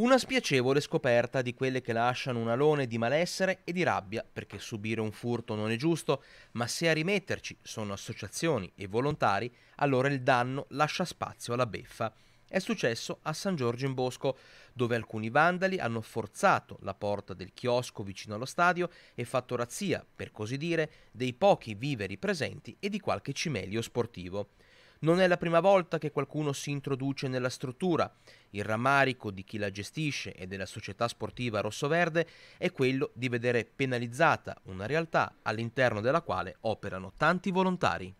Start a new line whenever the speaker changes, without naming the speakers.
Una spiacevole scoperta di quelle che lasciano un alone di malessere e di rabbia, perché subire un furto non è giusto, ma se a rimetterci sono associazioni e volontari, allora il danno lascia spazio alla beffa. È successo a San Giorgio in Bosco, dove alcuni vandali hanno forzato la porta del chiosco vicino allo stadio e fatto razzia, per così dire, dei pochi viveri presenti e di qualche cimelio sportivo. Non è la prima volta che qualcuno si introduce nella struttura. Il rammarico di chi la gestisce e della società sportiva rossoverde è quello di vedere penalizzata una realtà all'interno della quale operano tanti volontari.